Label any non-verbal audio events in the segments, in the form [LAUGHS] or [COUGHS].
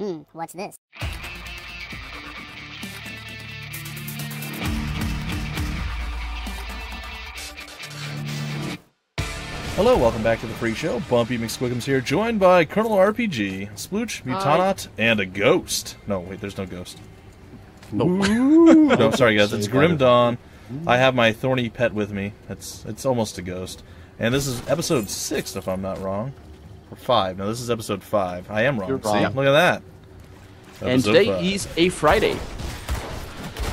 Hmm, what's this? Hello, welcome back to the Phreak Show. Bumpy McSquigums here, joined by Colonel RPG, Splootch, Mutanat, and a ghost. No, wait, there's no ghost. Nope. [LAUGHS] no, sorry guys, it's Grim Dawn. I have my thorny pet with me. It's it's almost a ghost. And this is episode six, if I'm not wrong. Or five. No, this is episode five. I am wrong. You're See? Look at that. And today five. is a Friday.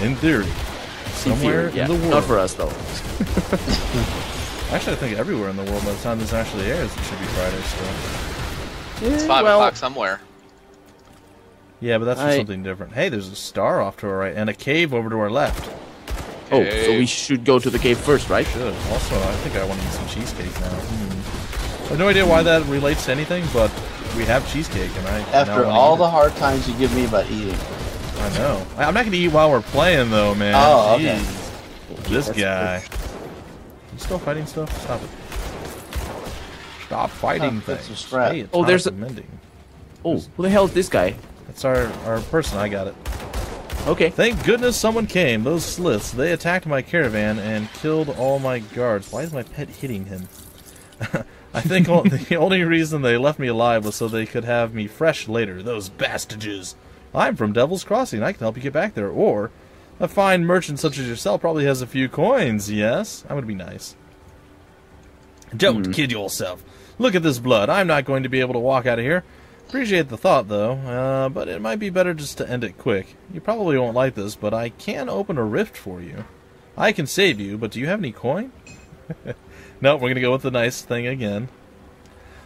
in theory. In Somewhere theory, yeah. in the world. Not for us though. [LAUGHS] Actually, I think everywhere in the world by the time this actually airs, it should be Friday still. It's five well, o'clock somewhere. Yeah, but that's just I- something different. Hey, there's a star off to our right and a cave over to our left. Oh, so we should go to the cave first, right? Should. Also, I think I want to eat some cheesecake now. Hmm. I have no idea why that relates to anything, but we have cheesecake, and I now After wanna all the hard times you give me about eating. I know. I- I'm not gonna eat while we're playing, though, man. Oh, okay. Jeez. This That's guy. You still fighting stuff? Stop it. Stop fighting Huh, get things. some scrap. Hey, Oh, there's a- mending. Oh, who the hell is this guy? That's our our person. I got it. Okay. Thank goodness someone came. Those sliths. They attacked my caravan and killed all my guards. Why is my pet hitting him? [LAUGHS] I think [LAUGHS] the only reason they left me alive was so they could have me fresh later. Those bastages. I'm from Devil's Crossing. I can help you get back there. Or a fine merchant such as yourself probably has a few coins. Yes, I'm gonna be nice. Don't kid yourself. Look at this blood. I'm not going to be able to walk out of here. Appreciate the thought, though, uh, but it might be better just to end it quick. You probably won't like this, but I can open a rift for you. I can save you, but do you have any coin? [LAUGHS] no, we're gonna go with the nice thing again.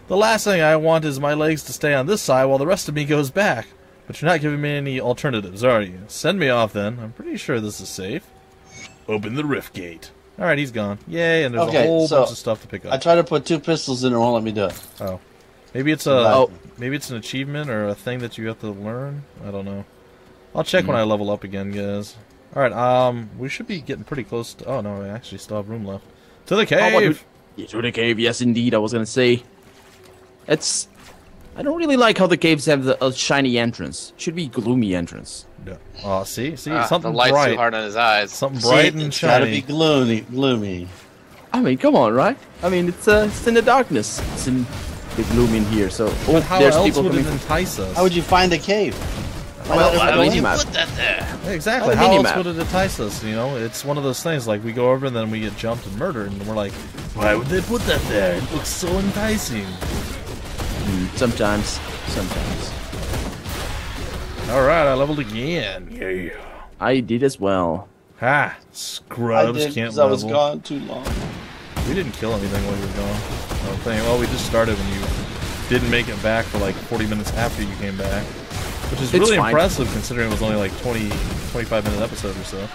The last thing I want is my legs to stay on this side while the rest of me goes back. But you're not giving me any alternatives, are you? Send me off then. I'm pretty sure this is safe. Open the rift gate. Alright, he's gone. Yay, and there's a whole so bunch of stuff to pick up. I tried to put two pistols in, it won't let me do it. Oh, maybe it's a Oh. maybe it's an achievement or a thing that you have to learn. I don't know. I'll check Hmm. when I level up again, guys. All right, um, we should be getting pretty close. to... Oh no, I actually still have room left. To the How about cave. we- To the cave, yes, indeed. I was gonna say. It's. I don't really like how the caves have the a shiny entrance. Should be gloomy entrance. No. Oh, see, see, Ah, the something light's bright, too hard on his eyes. something See, bright and it's gotta be gloomy. Gloomy. I mean, come on, right? I mean, it's uh, it's in the darkness. It's in the gloom in here. So, oh, But how there's else people would coming. it entice us? How would you find the cave? Why Well, not I everybody don't else? even- map. put that there? Exactly. How else minimap. would it entice us? You know, it's one of those things like we go over and then we get jumped and murdered, and we're like, why would they put that there? It looks so enticing. Mm, sometimes, sometimes. All right, I leveled again. Yeah. I did as well. Ha! I Scrubs did can't because I was gone too long. We didn't kill anything while you were gone. I don't think. Well, we just started when you didn't make it back for like 40 minutes after you came back. Which is It's really fine. impressive considering it was only like 20, 25 minute episode or so.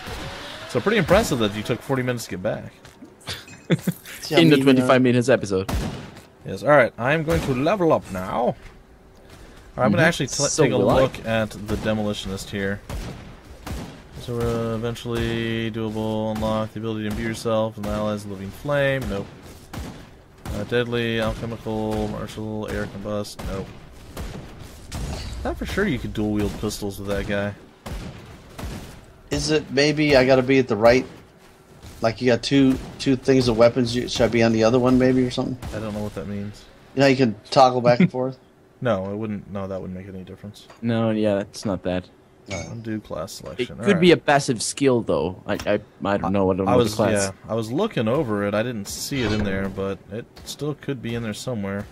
So pretty impressive that you took 40 minutes to get back. [LAUGHS] See, in the 25 uh, minutes episode. Yes. All right. I'm going to level up now. All right, I'm going to Mhm. actually t- So take a will I. look at the demolitionist here. So uh, eventually doable, unlock the ability to imbue yourself and allies living flame. Nope. Uh, deadly, alchemical, martial, air combust. Nope. Not for sure you could dual wield pistols with that guy. Is it maybe I got to be at the right? Like you got two two things of weapons. You, should I be on the other one maybe or something? I don't know what that means. You know, you can toggle back and [LAUGHS] forth. No, it wouldn't. No, that wouldn't make any difference. No, yeah, it's not that. Undo class selection. It selection. could be a passive skill, though. I, I, I don't know. I don't know I the was class. yeah, I was looking over it. I didn't see it in there, but it still could be in there somewhere.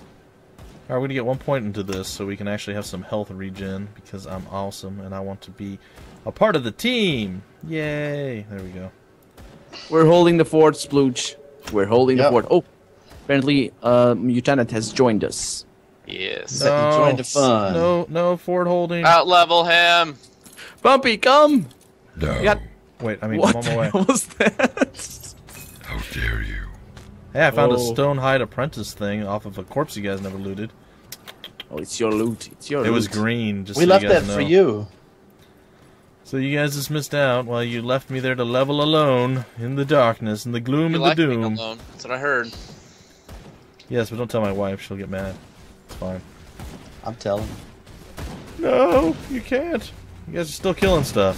All right, we're gonna get one point into this so we can actually have some health regen because I'm awesome and I want to be a part of the team. Yay! There we go. We're holding the fort, Splootch. We're holding the Yep. fort. Oh, apparently, uh, Mutanat has joined us. Yes. No. joined the fun. No, no Ford holding. Out level him. Bumpy, come! No. We got- Wait, I mean, what I'm the on my way. hell [LAUGHS] was that? How dare you? Hey, I found a Oh. stone hide apprentice thing off of a corpse you guys never looted. oh, it's your loot. It's your loot. It loot. was green. Just we so left you guys that for you. So you guys just missed out while you left me there to level alone in the darkness, in the gloom You and like the being doom. alone. That's what I heard. Yes, but don't tell my wife; she'll get mad. It's fine. I'm telling. No, you can't. You guys are still killing stuff.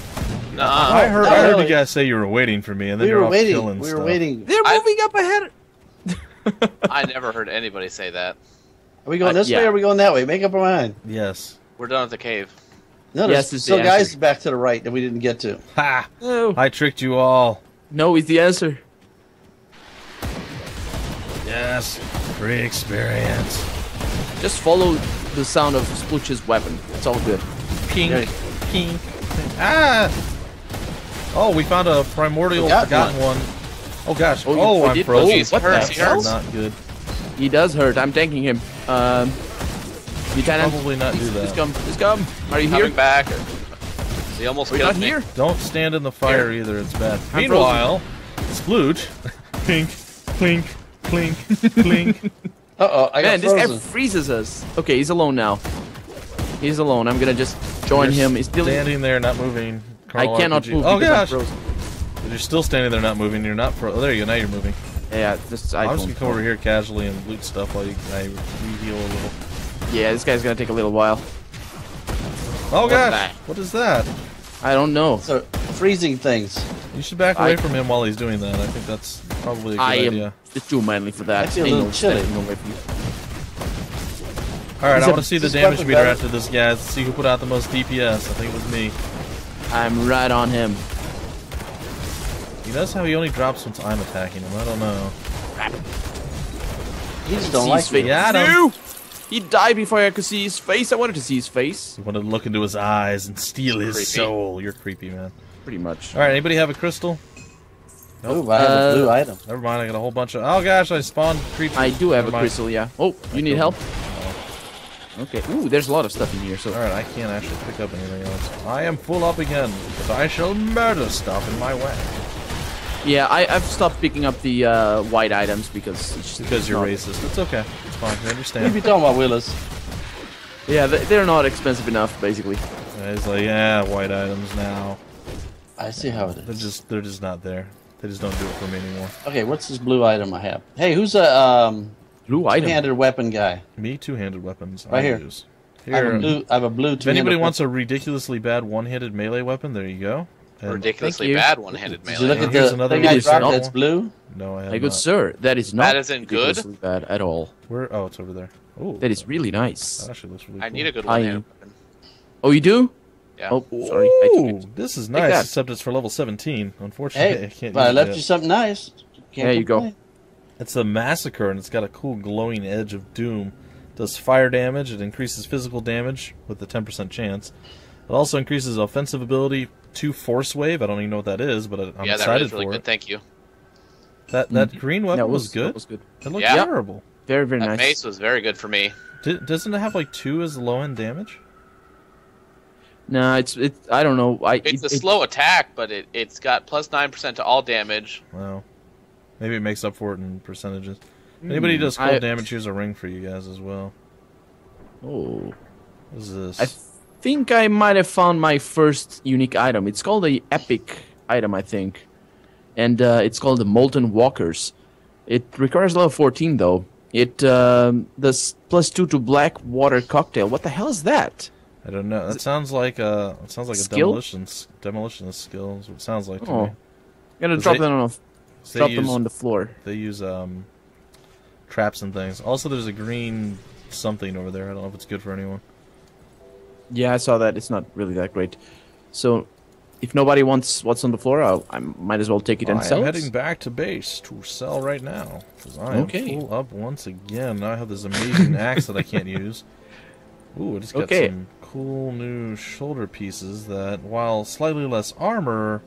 Nah. I heard. I heard really. you guys say you were waiting for me, and then We you're were off waiting. killing We stuff. were waiting. They're I- moving up ahead. I never heard anybody say that. Are we going Uh, this way or are we going that way? Make up our mind. Yes. We're done at the cave. No, Yes, there's is still the guys answer. back to the right that we didn't get to. Ha! No, I tricked you all. no is the answer. Yes. Free experience. Just follow the sound of Splootch's weapon. It's all good. Pink. Yeah. Pink. Ah! Oh, we found a primordial Forgotten forgotten one. Oh gosh. Oh, you- Oh, I'm did- frozen. Jeez, what the hurts, hell? hurts. Not good. He does hurt. I'm tanking him. Um, Lieutenant, Probably not do please that. come. Please come. Are you Coming here? back. He almost Are you killed not me. here? Don't stand in the fire either. It's bad. I'm Meanwhile, Splootch. [LAUGHS] Clink, clink, clink, clink. [LAUGHS] Uh oh, I got Man, this guy freezes us. Okay, he's alone now. He's alone. I'm gonna just join You're him. He's still. standing there, not moving. I cannot RPG. move Oh because I'm gosh! Frozen. You're still standing there, not moving. You're not. Fro- oh, there you go. Now you're moving. Yeah, this I I'm just don't gonna come over here casually and loot stuff while you I re-heal a little. Yeah, this guy's gonna take a little while. Oh gosh! that? What is that? I don't know. So freezing things. You should back away I- from him while he's doing that. I think that's probably a good I am idea. it's too manly for that. I feel a little chilly. stepping away from you. All right, I want to see the damage meter better- after this, guys. See who put out the most DPS. I think it was me. I'm right on him. He does how he only drops once I'm attacking him. I don't know. He just don't See like his face. me. Yeah, I don't- No! He died before I could see his face. I wanted to see his face. You wanted to look into his eyes and steal his Creepy. soul. You're creepy, man. Pretty much. All right, anybody have a crystal? Ooh, I have a Uh, blue item. Never mind. I got a whole bunch of. Oh gosh, I spawned creatures. I do have Never a mind. crystal, yeah. Oh, you need killed help? Okay. Ooh, there's a lot of stuff in here, so. All right, I can't actually pick up anything else. I am full up again, but I shall murder stuff in my way. Yeah, I, I've stopped picking up the uh, white items because it's just Because you're not- racist. It's okay. It's fine. I understand. are you understand. talking about, Willis? Yeah, they- they're not expensive enough, basically. Yeah, He's like, yeah, white items now. I see how it is. They're just, they're just not there. They just don't do it for me anymore. Okay, what's this blue item I have? Hey, who's a um, Blue item. handed weapon guy? Me, two-handed weapons. Right I here. Use. I have Here. a blue. I have a blue. If anybody wants a ridiculously bad one-handed melee weapon, there you go. And- Ridiculously bad one-handed Did you melee. look at Here's the another thing I one. dropped Not that's blue? No, I have Hey, good not. sir, that is not That isn't good? bad at all. Where? Oh, it's over there. Oh, That is really nice. That actually looks really I cool. need a good I- one-handed weapon. Oh, you do? Yeah. Oh, sorry. I Ooh, it. this is Take nice, except it's for level 17. Unfortunately, I can't but I use it left yet. you something nice. Can't There you go. complain. It's a massacre, and it's got a cool glowing edge of doom. does fire damage. It increases physical damage with a 10% chance. It also increases offensive ability to force wave. I don't even know what that is, but I- I'm yeah, that excited was really for good. it. Thank you. That that mm-hmm. green weapon That was, was, good. That was good. It looked Yeah. terrible. Very, very That nice. mace was very good for me. Di- doesn't it have like two as low end damage? No, it's it. I don't know. I It's it, a it- slow attack, but it, it's got 9% to all damage. Wow. Maybe it makes up for it in percentages. Hmm, Anybody does cold I- damage, here's a ring for you guys as well. Oh, What is this? I think I might have found my first unique item. It's called a epic item, I think, and uh, it's called the Molten Walkers. It requires level 14 though. It um, does plus two to black water cocktail. What the hell is that? I don't know. That sounds like a. It sounds like a Skill? demolition demolitionist skill. Is what it sounds like to Oh, me. I'm gonna drop it- them on. They Drop use, them on the floor. They use um, traps and things. Also, there's a green something over there. I don't know if it's good for anyone. Yeah, I saw that. It's not really that great. So, if nobody wants what's on the floor, I'll, I might as well take it and sell. I'm it. heading back to base to sell right now because I am Okay. full up once again. Now I have this amazing axe that I can't [LAUGHS] use. Ooh, I just got Okay. some cool new shoulder pieces that, while slightly less armor,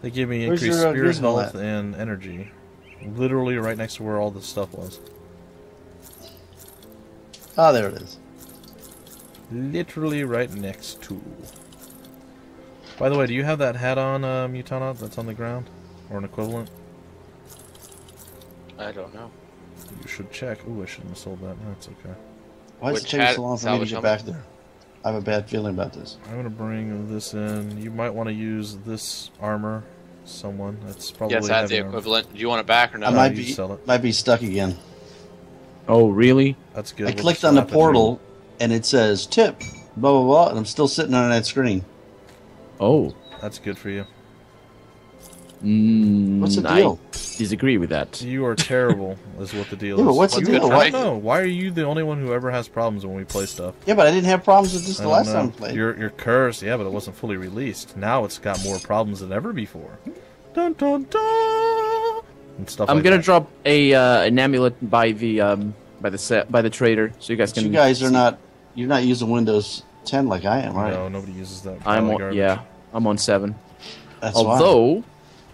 they give me Where's increased your, uh, spirit Gizmo health at? and energy. Literally right next to where all the stuff was. Ah, there it is. Literally right next to. By the way, do you have that hat on, uh, Mutana, that's on the ground? Or an equivalent? I don't know. You should check. Ooh, I shouldn't have sold that. That's okay. Why does it Which take so long for me to get back there? I have a bad feeling about this. I'm gonna bring this in. You might want to use this armor. Someone that's probably Yes, that's the heavy armor. equivalent. Do you want it back or not? No, might you be sell it. might be stuck again. Oh, really? That's good. I We'll clicked on the slap it in. portal, and it says tip. blah blah blah, and I'm still sitting on that screen. Oh. That's good for you. Mm, What's the I deal? disagree with that. You are terrible, is what the deal Yeah, is. but what's the deal? Why- I don't know. Why are you the only one who ever has problems when we play stuff? Yeah, but I didn't have problems with this the last know. time I played. You're, you're cursed, yeah, but it wasn't fully released. Now it's got more problems than ever before. Dun dun dun! And stuff I'm like gonna that. drop a uh, an amulet by the um by the set by the trader, so you guys But can. you guys are not. You're not using Windows 10 like I am, right? No, nobody uses that. I'm on, garbage. yeah, I'm on seven. That's why. although,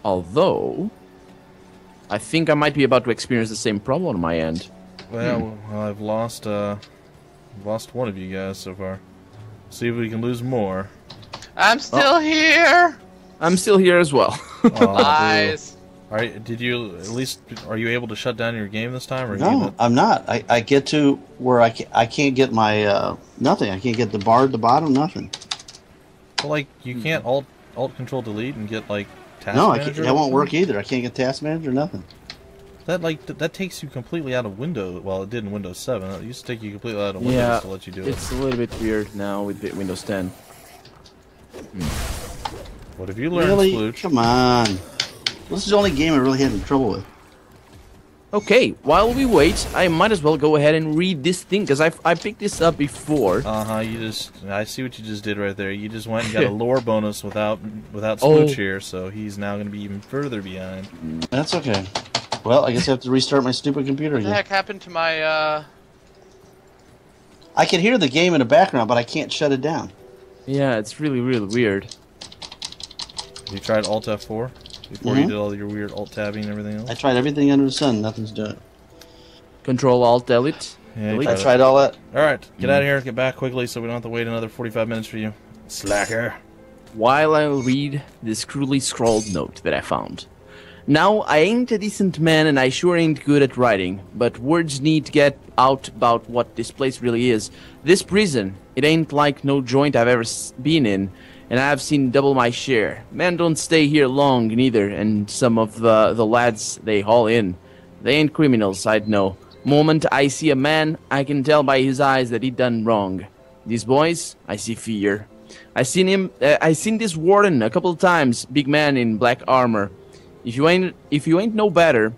although, I think I might be about to experience the same problem on my end. Well, well, I've lost uh, lost one of you guys so far. See if we can lose more. I'm still here. I'm still here as well. Aw, boo. Lies. All right, did you at least are you able to shut down your game this time? Or No, gonna- I'm not. I, I get to where I can't, I can't get my uh, nothing. I can't get the bar at the bottom. Nothing. well, like you can't alt alt control delete and get like task no, I can't, that won't work either. I can't get task manager. Nothing. That like th- that takes you completely out of Windows. Well, it did in Windows 7. It used to take you completely out of Windows yeah, to let you do it's it. It's a little bit weird now with the Windows 10. What have you learned, Really? Splootch? Come on. This is the only game I really had any trouble with. Okay, while we wait, I might as well go ahead and read this thing because I I picked this up before. Uh huh. You just I see what you just did right there. You just went and got a [LAUGHS] lore bonus without without Oh. Here, so he's now going to be even further behind. That's okay. Well, I guess I have to restart my stupid computer again. What the heck happened to my uh? I can hear the game in the background, but I can't shut it down. Yeah, it's really really weird. Have You tried Alt F4 before you Mhm. did all your weird Alt tabbing and everything else. I tried everything under the sun. Nothing's doing it. Control Alt Delete. Yeah, Delete. I tried all that. All right, get Mm. out of here. Get back quickly, so we don't have to wait another 45 minutes for you. Slacker. while I'll read this crudely scrawled note that I found. Now, I ain't a decent man and I sure ain't good at writing, but words need to get out about what this place really is. This prison, it ain't like no joint I've ever been in, and I've seen double my share. Men don't stay here long neither, and some of the, the lads they haul in. They ain't criminals, I'd know. Moment I see a man, I can tell by his eyes that he done wrong. These boys, I see fear. I seen him. Uh, I seen this warden a couple times. Big man in black armor. If you ain't, if you ain't no better,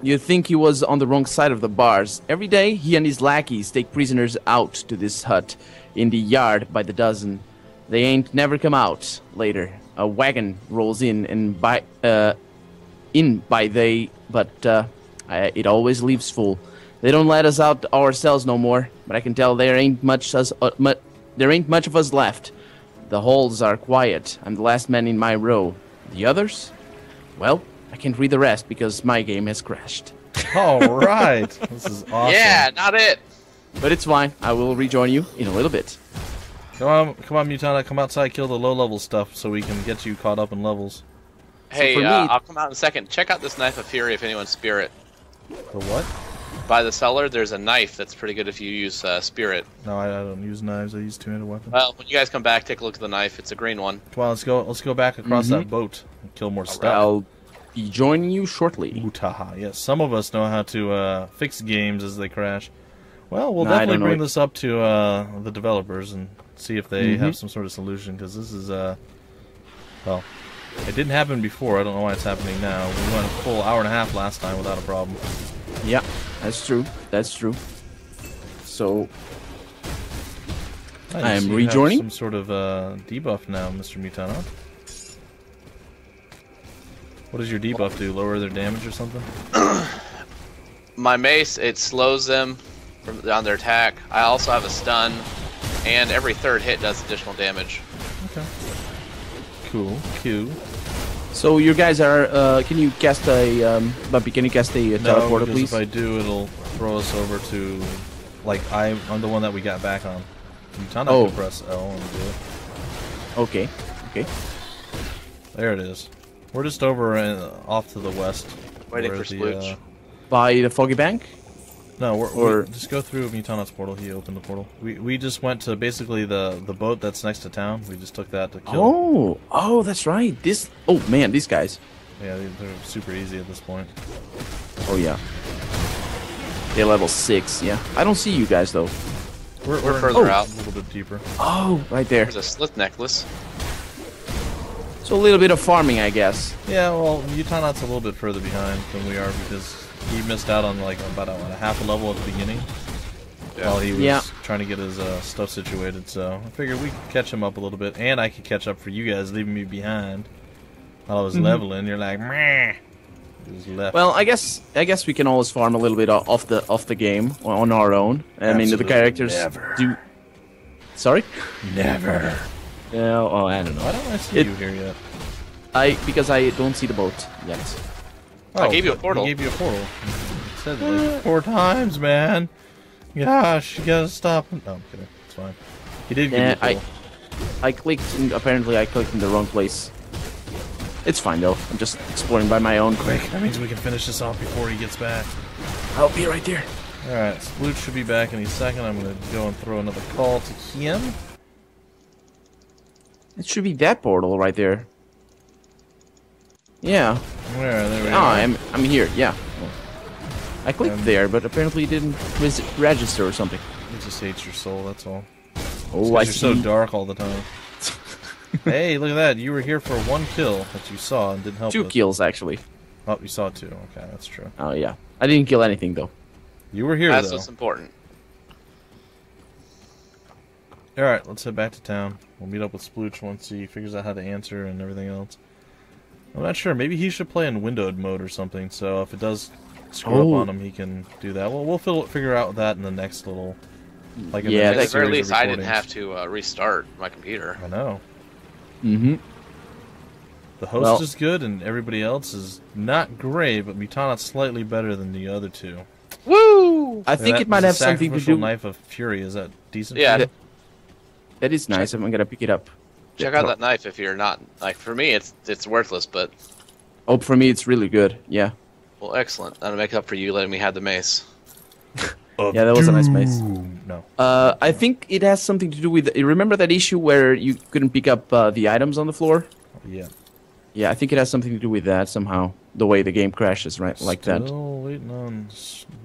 you think he was on the wrong side of the bars. Every day, he and his lackeys take prisoners out to this hut in the yard by the dozen. They ain't never come out. Later, a wagon rolls in and by uh, in by they, but uh, I, it always leaves full. They don't let us out ourselves no more. But I can tell there ain't much us, uh, mu- there ain't much of us left. The halls are quiet. I'm the last man in my row. The others? Well, I can't read the rest because my game has crashed. [LAUGHS] All right, this is awesome. Yeah, not it. But it's fine. I will rejoin you in a little bit. Come on, come on, Mutana, come outside, kill the low level stuff, so we can get you caught up in levels. Hey, for me- uh, I'll come out in a second. Check out this knife of fury if anyone's spirit. The what? By the cellar, there's a knife that's pretty good if you use uh, spirit. No, I, I don't use knives. I use two-handed weapons. Well, when you guys come back, take a look at the knife. It's a green one. Come on, let's go. Let's go back across that boat and kill more stuff. I'll be joining you shortly. Utaha. Yes, some of us know how to uh, fix games as they crash. Well, we'll No, definitely bring it. this up to uh, the developers and see if they Mhm. have some sort of solution because this is uh, well, it didn't happen before. I don't know why it's happening now. We went a full hour and a half last time without a problem. Yeah, that's true. That's true. So I am You have rejoining. some sort of uh, debuff now, Mr. Mutano. What does your debuff do? Lower their damage or something? [COUGHS] My mace, it slows them from on their attack. I also have a stun, and every third hit does additional damage. Okay. Cool. Q. So you guys are. Uh, can you cast a um, Bumpy? Can you cast a, uh No, teleporter, because please? if I do, it'll throw us over to, like, I, I'm the one that we got back on. Mutana Oh. can press L and do it. Okay. Okay. There it is. We're just over uh, off to the west. Waiting for the, Splooch. uh, By the foggy bank. No, we're, Or- we just go through Mutana's portal. He opened the portal. We we just went to basically the the boat that's next to town. We just took that to kill. Oh. Oh, that's right. This. Oh man, these guys. Yeah, they- they're super easy at this point. Oh yeah. They're level six. Yeah. I don't see you guys though. We're, We're in- further oh, out. A little bit deeper. Oh, right there. There's a slith necklace. So a little bit of farming, I guess. Yeah, well, Utanot's a little bit further behind than we are because he missed out on like about a, what, a half a level at the beginning Yeah. while he was Yeah. trying to get his uh, stuff situated. So I figured we could catch him up a little bit, and I could catch up for you guys leaving me behind while I was leveling. You're like, meh. Left. Well, I guess I guess we can always farm a little bit off the off the game on our own. I mean, the characters never. do. Sorry. never. Yeah. Oh, I don't know. Why don't I see It- you here yet? I because I don't see the boat yet. I gave you a oh, portal. I gave you a portal. Said it like [LAUGHS] four times, man. Gosh, you gotta stop. him. No, I'm kidding. It's fine. He did give you Yeah, a I portal. I clicked. In, apparently, I clicked in the wrong place. It's fine though. I'm just exploring by my own. Quick, that means we can finish this off before he gets back. I'll be right there. Alright, Sploot should be back any second. I'm gonna go and throw another call to him. It should be that portal right there. Yeah. Where? There we Oh, go. I'm I'm here. Yeah. I clicked Um, there, but apparently it didn't res- register or something. He just hates your soul, that's all. Oh, I Because see. you're so dark all the time. [LAUGHS] hey, look at that. You were here for one kill that you saw and didn't help Two us. kills actually. Oh, you saw two. Okay, that's true. Oh yeah. I didn't kill anything though. You were here, That's though. what's important. Alright, let's head back to town. We'll meet up with Splootch once he figures out how to answer and everything else. I'm not sure. Maybe he should play in windowed mode or something, so if it does screw Oh. up on him, he can do that. Well, we'll fil- figure out that in the next little... Like Yeah, the At next the very least, I didn't have to uh, restart my computer. I know. Mm-hmm. The host Well- is good, and everybody else is not great, but Mutanat's slightly better than the other two. Woo! I think it might have something to sacrificial do. Knife of Fury. Is that decent? Yeah, for you? That is nice. I'm gonna pick it up. Check out that knife if you're not like for me it's it's worthless, but Oh, for me it's really good. Yeah. well excellent. That'll make up for you letting me have the mace. [LAUGHS] Yeah, that was a nice mace. No. Uh, I think it has something to do with. You remember that issue where you couldn't pick up uh, the items on the floor? Yeah. Yeah, I think it has something to do with that somehow. The way the game crashes, right? Like that. Still waiting on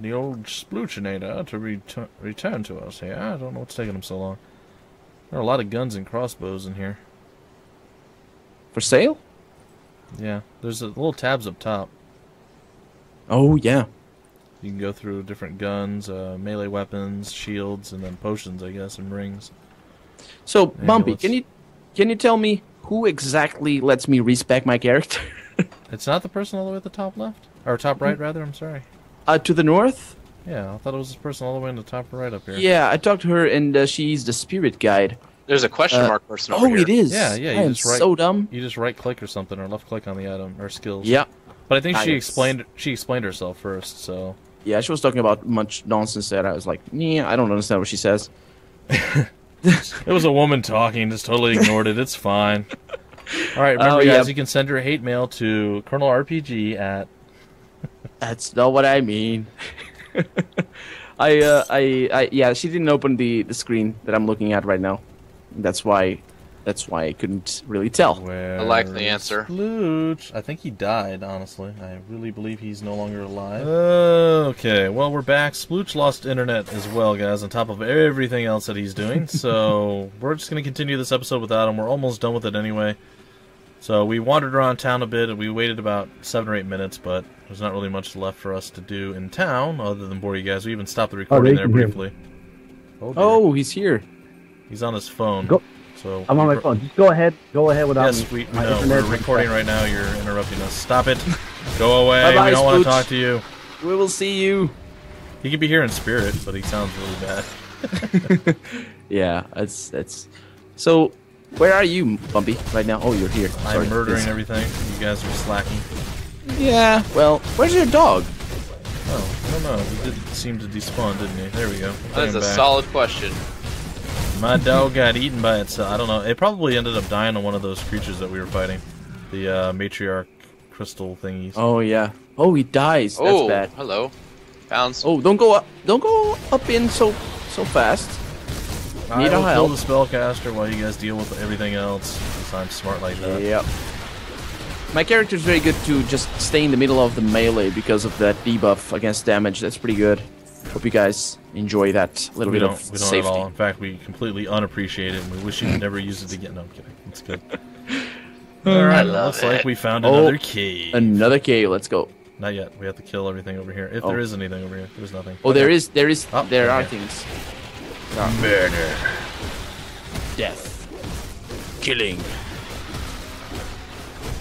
the old Spluchinator to return return to us here. I don't know what's taking him so long. There are a lot of guns and crossbows in here. For sale? Yeah, there's a little tabs up top. Oh yeah. You can go through different guns, uh, melee weapons, shields, and then potions, I guess, and rings. So Bumpy, can you can you tell me who exactly lets me respec my character? [LAUGHS] It's not the person all the way at the top left, or top right, rather. I'm sorry. uh, to the north? Yeah, I thought it was this person all the way in the top right up here. Yeah, I talked to her and uh, she's the spirit guide. There's a question Uh, mark person over Oh, here. it is. Yeah, yeah, I you am just write- so dumb. You just right click or something, or left click on the item or skills. Yeah. But I think she yes. explained she explained herself first, so Yeah, she was talking about much nonsense that I was like, yeah, I don't understand what she says. [LAUGHS] it was a woman talking. Just totally ignored it. It's fine. All right, remember Oh, guys, yeah. you can send her hate mail to Colonel RPG at. [LAUGHS] That's not what I mean. [LAUGHS] I, uh, I, I, yeah, she didn't open the, the screen that I'm looking at right now. That's why, that's why I couldn't really tell. Where I like the answer. Splootch? I think he died. Honestly, I really believe he's no longer alive. Okay, well we're back. Splootch lost internet as well, guys. On top of everything else that he's doing, [LAUGHS] so we're just gonna continue this episode without him. We're almost done with it anyway. So we wandered around town a bit, and we waited about seven or eight minutes, but there's not really much left for us to do in town other than bore you guys. We even stopped the recording there briefly. Oh. Oh, he's here. He's on his phone. Go- So I'm on my phone. Just go ahead. Go ahead without Yes, me. we, my no, we're recording right now. You're interrupting us. Stop it. [LAUGHS] Go away. Bye-bye, we don't want to talk to you. We will see you. He could be here in spirit, but he sounds really bad. [LAUGHS] Yeah, that's that's. So, where are you, Bumpy, right now? Oh, you're here. Sorry. I'm murdering Yes. everything. You guys are slacking. Yeah. Well, where's your dog? Oh, I don't know. He did seem to despawn, didn't he? There we go. That is a back. solid question. My dog got eaten by itself. I don't know. It probably ended up dying on one of those creatures that we were fighting. The uh, matriarch crystal thingies. Oh yeah. Oh, he dies. That's oh, bad. hello. Found some. Oh, don't go up! Don't go up in so so fast. I need will our kill the spellcaster while you guys deal with everything else. Because I'm smart like that. Yep. My character's very good to just stay in the middle of the melee because of that debuff against damage. That's pretty good. Hope you guys enjoy that little We bit don't. of We don't safety. at all. In fact, we completely unappreciate it, and we wish you'd never use it again. No, I'm kidding. It's good. [LAUGHS] All right. love Looks like we found Oh, another cave. Another cave. Let's go. Not yet. We have to kill everything over here. If Oh. there is anything over here, there's nothing. Oh, there is, there is, Oh, there are okay. things. murder. Death, killing.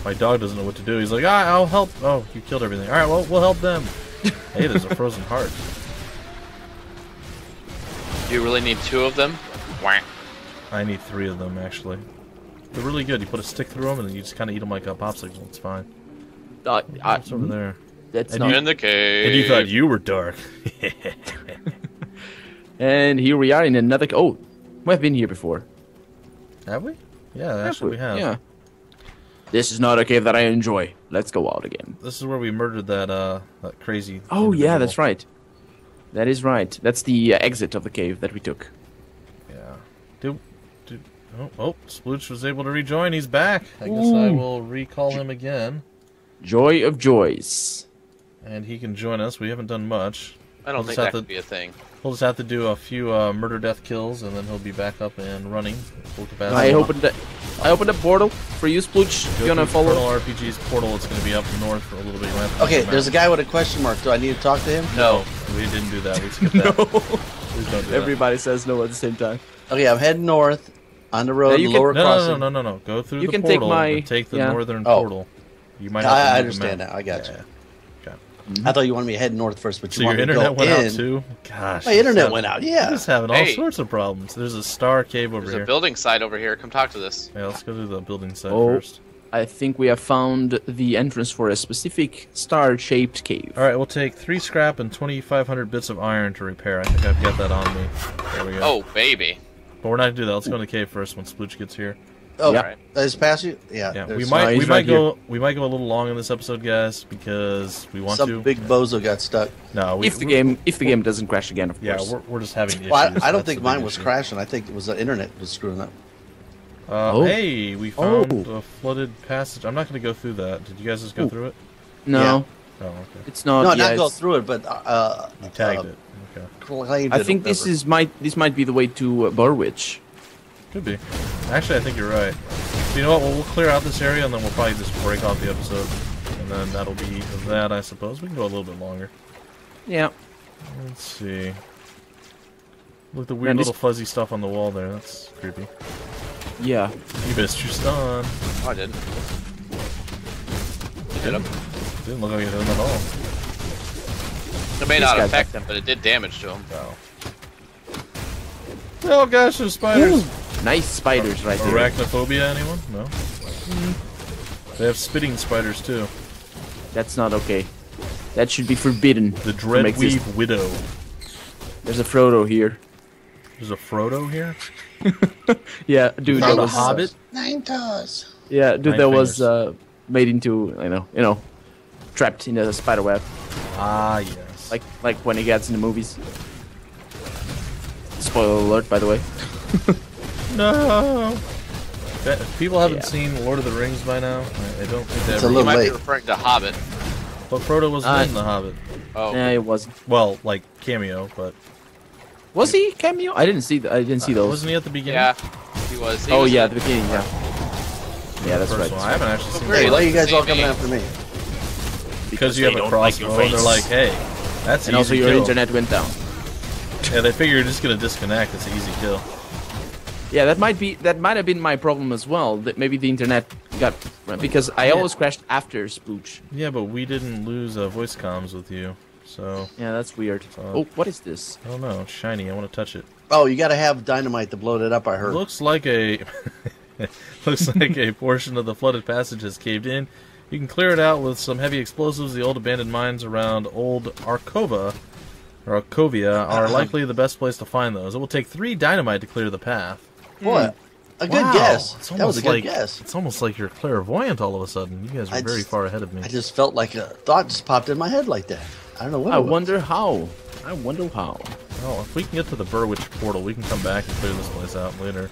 My dog doesn't know what to do. He's like, ah, I'll help. Oh, you killed everything. All right, well, we'll help them. [LAUGHS] hey, there's a frozen heart. Do you really need two of them? Wah. I need three of them actually. They're really good. You put a stick through them and then you just kind of eat them like a popsicle. It's fine. Uh, I, What's over there? that's And not. In the cave. And you thought you were dark. [LAUGHS] And here we are in another. Oh, we've been here before. have we? Yeah, actually we have. Yeah. This is not a cave that I enjoy. Let's go out again. This is where we murdered that uh that crazy. Oh yeah, that's right. That is right. That's the uh, exit of the cave that we took. Yeah. Do, do, oh, oh, Splootch was able to rejoin. He's back. I guess I will recall him again, Joy of joys. and he can join us. We haven't done much. I don't We'll think just have that to- could be a thing. We'll just have to do a few uh, murder death kills, and then he'll be back up and running full capacity. I opened the, I opened a portal for you, Splootch. Go You gonna follow? Portal RPG's portal. It's going to be up north for a little bit. You might have to Okay, come there's a guy with a question mark. Do I need to talk to him? No, we didn't do that. We skipped [LAUGHS] that. Please don't do that. Everybody says no at the same time. Okay, I'm heading north on the road, Yeah, you can- lower No, no, crossing. no, no, no, no. Go through You the can take my- and take the yeah. northern Oh. portal. You might have to I, I understand map. now. I got Yeah, you. yeah. Okay. I thought you wanted me to head north first, but So you your wanted to internet go went in. out too? Gosh. My internet just went out. Yeah. You're just having all Hey. sorts of problems. There's a star cave over There's here. a building site over here. Come talk to this. yeah, let's go to the building site Oh. first. I think we have found the entrance for a specific star-shaped cave. All right, we'll take three scrap and 2,500 bits of iron to repair. I think I've got that on me. There we go. Oh, baby. But we're not gonna do that. Let's go in the cave first when Splootch gets here. Oh, Yeah. Right. is past you? Yeah. Yeah, we might he's we might right go we might go a little long in this episode, guys, because we want Some to. big bozo got stuck. no, we, if the game, if the game doesn't crash again, of Yeah, course. we're, we're just having issues. Well, I, I don't think mine big was issue. crashing. I think it was the internet was screwing up. Uh, Oh. Hey, we found Oh. a flooded passage. I'm not going to go through that. Did you guys just go Ooh. through it? no, Oh, okay. it's not. no, yeah, not go through it, but uh, You tagged uh, it. Okay. I think this is might this might be the way to uh, Burrwitch. Could be. Actually, I think you're right. So you know what? We'll, we'll clear out this area and then we'll probably just break off the episode, and then that'll be that, I suppose. We can go a little bit longer. Yeah. Let's see. Look at the weird Man, this- little fuzzy stuff on the wall there. That's creepy. Yeah. You missed your stun. Oh, I didn't. Hit him. Didn't look like it hit him at all. It may This not affect him, but it did damage to him. Oh. Oh gosh, there's spiders. Nice spiders right there. Arachnophobia, anyone? No. They have spitting spiders too. That's not okay. That should be forbidden. The to make this- Dreadweave Widow. There's a Frodo here. There's a Frodo here. [LAUGHS] Yeah, dude. Found That a was, Hobbit. nine toes. yeah, dude. Nine That was uh, made into you know you know trapped in a spider web Ah, yes. like like when he gets in the movies. Spoiler alert, by the way. [LAUGHS] no. That- If people haven't Yeah. seen Lord of the Rings by now, I, I don't think they It's a ever. You little might be late. referring to Hobbit. But Frodo was Uh, in The Hobbit. Oh, Yeah, it wasn't. Well, like cameo, but Was he cameo? I didn't see. th- I didn't see those. wasn't he at the beginning? yeah, he was. He oh was yeah, at the beginning. Yeah. Yeah, that's First right. one. I haven't actually seen Very Hey, that why like you guys all coming age. after me? because you have a don't like your crossbow. and they're like, hey, that's And an also your kill. internet went down. Yeah, they figure you're just gonna disconnect. It's an easy kill. Yeah, that might be that might have been my problem as well. That maybe the internet got because I always crashed after Spooch. Yeah, but we didn't lose uh, voice comms with you, so Yeah, that's weird. Uh, oh, what is this? I don't know. It's shiny. I want to touch it. Oh, you got to have dynamite to blow it up. I heard. Looks like a [LAUGHS] looks like a portion of the flooded passage has caved in. You can clear it out with some heavy explosives. The old abandoned mines around Old Arkova or Arkovia are Uh-huh. likely the best place to find those. It will take three dynamite to clear the path. What? A good Wow, guess. It's That was a almost good like guess. it's almost like you're clairvoyant all of a sudden. You guys are I very just- far ahead of me. I just felt like a thought just popped in my head like that. I don't know what. I it was. wonder how. I wonder how. Oh, if we can get to the Burrwitch portal, we can come back and clear this place out later.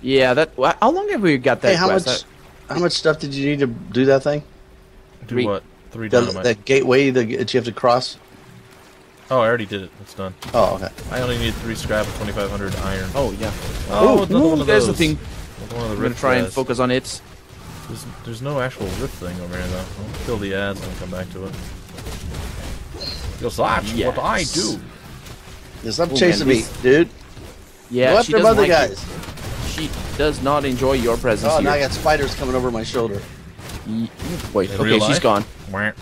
Yeah, that. How long have we got that Hey, how quest? much? How much stuff did you need to do that thing? Do Three. what? Three The, dynamite. the gateway that you have to cross. Oh, I already did it. It's done. Oh, okay. I only need three scrap and 2,500 iron. Oh yeah. Oh, Ooh, another one of there's those. the thing. Another One of the I'm gonna rift try and focus on it. There's, there's no actual rift thing over here, though. I'll kill the ads and come back to it. Because that's what I Yes. do. Yeah, stop Oh, chasing man, me, dude. Yeah, Go she after other like guys. it. She does not enjoy your presence Oh, here. now I got spiders coming over my shoulder. Wait, In okay, she's gone. Wah.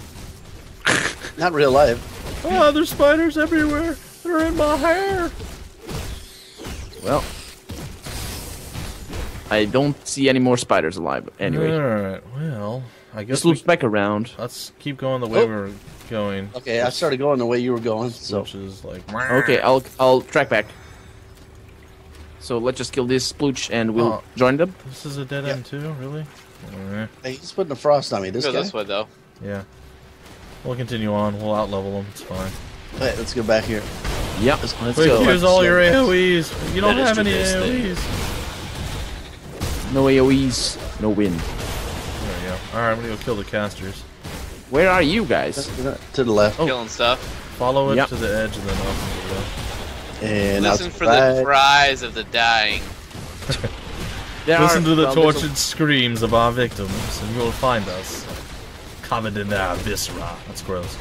[LAUGHS] Not real life. Oh, there's spiders everywhere. They're in my hair. Well, I don't see any more spiders alive. Anyway, Alright, well, I guess just we, loops back around. let's keep going the way Oh. we're going. Okay, I started going the way you were going, so Which is like... Okay, I'll I'll track back. So let's just kill this splooch and we'll Oh. join them. This is a dead Yeah. end too, really? Hey, he's putting a frost on me. This Go guy. this way though. yeah. We'll continue on. We'll outlevel them. It's fine. Wait, let's go back here. Yeah, let's Wait, go. here's all your AoEs. You don't Let us have any this thing. AoEs. No AOE's, no win. There we go. Alright, I'm gonna go kill the casters. Where are you guys? To the left. Oh. Killing stuff. Follow it Yep. to the edge and then off to the left. And Listen for right. the cries of the dying. [LAUGHS] There Listen are- to the well, there's a- tortured screams of our victims, and you will find us. Covered in our viscera. That's gross.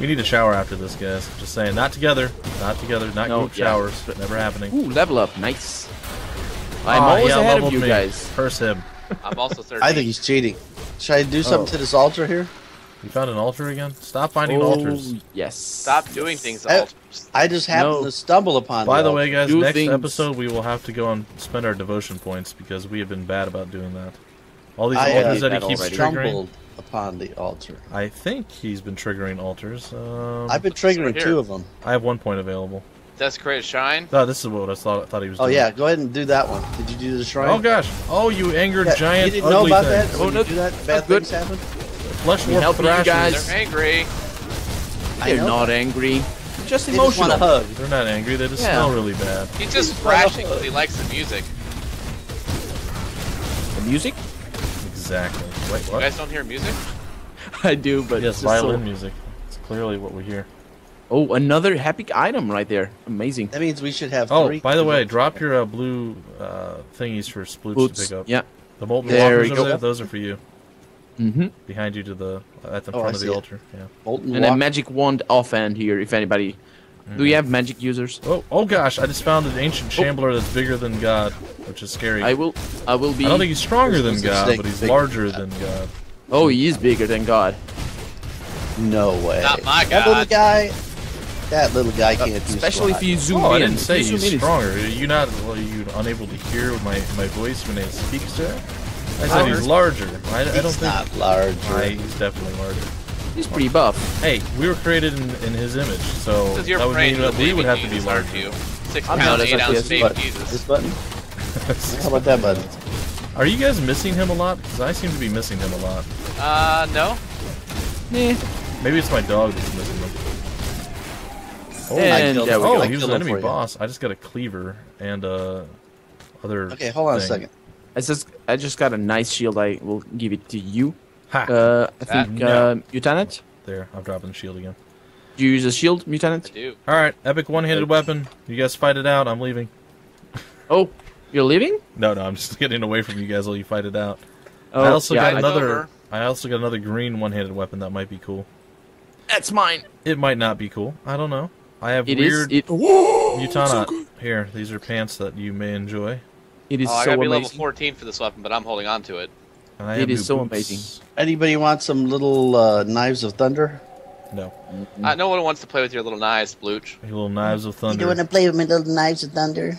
We need a shower after this, guys. Just saying. Not together. Not together. Not No, group yeah. showers. But never happening. Ooh, level up, nice. I'm Ah, always yeah, ahead of you me. guys. Curse him. I'm also 13. I think he's cheating. Should I do something Oh. to this altar here? You found an altar again? Stop finding Oh, altars. Yes. Stop doing things. I- Altars. I just happened No. to stumble upon. By the altar. way, guys, Do next things. episode we will have to go and spend our devotion points because we have been bad about doing that. All these I, uh, altars that he keeps already. triggering. stumbled upon the altar. I think he's been triggering altars. Um, I've been triggering right two of them. I have one point available. Desecrate shrine. Oh, this is what I thought. Thought he was. Oh doing. yeah, go ahead and do that one. Did you do the shrine? Oh gosh! Oh, you angered Yeah, giant You didn't know about thing. that? Oh, When no, you do that, bad good. things happen. Flesh We warp helping you guys. They're angry. I They're know. not angry. Just They just want emotional. a hug. They're not angry. They just Yeah. smell really bad. He's just He's thrashing because he likes the music. The music? Exactly. Wait, You guys don't hear music? [LAUGHS] I do, but yes, it's violin so- music. It's clearly what we hear. Oh, another happy item right there. Amazing. That means we should have Oh, three. by the way, drop your uh, blue uh, thingies for sploots to pick up. Yeah. The molten There walkers you over go. there, those are for you. Mm-hmm. Behind you to the at the Oh, I front of see the it. altar. Yeah. Molten And a magic wand offhand here, if anybody. Do we have magic users? Oh, oh gosh! I just found an ancient shambler that's bigger than God, which is scary. I will. I will be. I don't think he's stronger than God, snake but he's larger than than God. Oh, he is bigger than God. No way. Not my God. That little guy. That little guy can't do Especially if you zoom Oh, I didn't say he's zoom in, it's- stronger. Are you not? Are you unable to hear my, my voice when I speak, sir? I said he's he's- larger. I, I don't He's think. not large. I, he's definitely larger. He's pretty buff. Hey, we were created in, in his image, so that would mean that the we would have to be larger. you? Six I'm pound, not, eight that's ounce baby But this, Jesus. this button. [LAUGHS] How about that button? Are you guys missing him a lot? Because I seem to be missing him a lot. Uh, no. Eh. Maybe it's my dog that's missing him. Oh, I And killed there we Oh, go. He was an enemy for you. boss. I just got a cleaver and uh, other. Okay, hold on a second. I just, I just got a nice shield. I will give it to you. Ha! Uh, I think no. uh, Mutanat. there, I'm dropping the shield again. Do you use a shield, mutant? I do. All right, epic one-handed weapon. You guys fight it out. I'm leaving. Oh, you're leaving? No, no, I'm just [LAUGHS] getting away from you guys while you fight it out. Oh, I also yeah, got I- another. over. I also got another green one-handed weapon that might be cool. That's mine. It might not be cool. I don't know. I have It is. weird It. [GASPS] Whoa, Mutanat. Here, these are pants that you may enjoy. It is Oh, I so gotta be level 14 for this weapon, but I'm holding on to it. And I It have is new so boots. amazing. Anybody want some little uh, knives of thunder? No, Uh, no one wants to play with your little knives, Blooch. your little knives of You thunder. don't want to play with my little knives of thunder?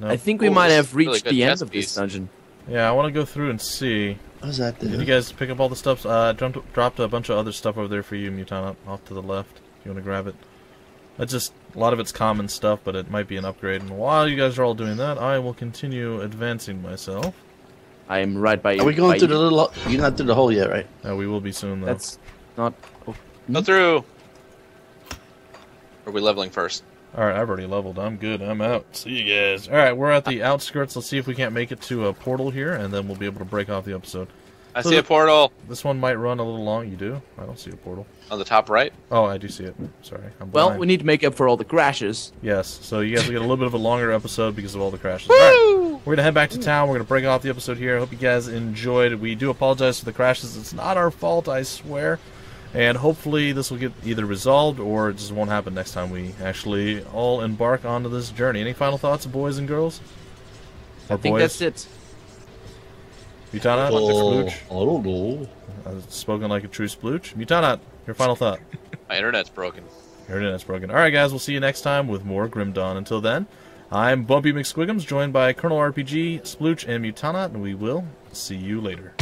No. I think we Ooh, might have is really reached the end chess of this dungeon. Yeah, I want to go through and see. What does that do? Did you guys pick up all the stuff? Uh, I dropped, dropped a bunch of other stuff over there for you, Mutana, off to the left. If you want to grab it. It's just a lot of it's common stuff, but it might be an upgrade. And while you guys are all doing that, I will continue advancing myself. I am right by you. Are we going through you. the little? You're not through the hole yet, right? Uh, we will be soon, though. That's not. Oh, Go through. Are we leveling first? All right, I've already leveled. I'm good. I'm out. See you guys. All right, we're at the outskirts. Let's see if we can't make it to a portal here, and then we'll be able to break off the episode. I see a portal This one might run a little long. You do? I don't see a portal. on the top right. Oh, I do see it. Sorry. I'm blind. Well, we need to make up for all the crashes. Yes, so you guys will get a little bit of a longer episode because of all the crashes. All right, we're gonna head back to town. We're gonna break off the episode here. I hope you guys enjoyed. We do apologize for the crashes. It's not our fault, I swear. And hopefully this will get either resolved or it just won't happen next time we actually all embark onto this journey. Any final thoughts, boys and girls? Or I think boys? that's it. Mutanat, Oh, Splootch. I don't know. I've spoken like a true splootch. Mutanat, your final thought. [LAUGHS] My internet's broken. Your internet's broken. Alright, guys, we'll see you next time with more Grim Dawn. Until then, I'm Bumpy McSquigums, joined by Colonel RPG, Splootch, and Mutanat, and we will see you later.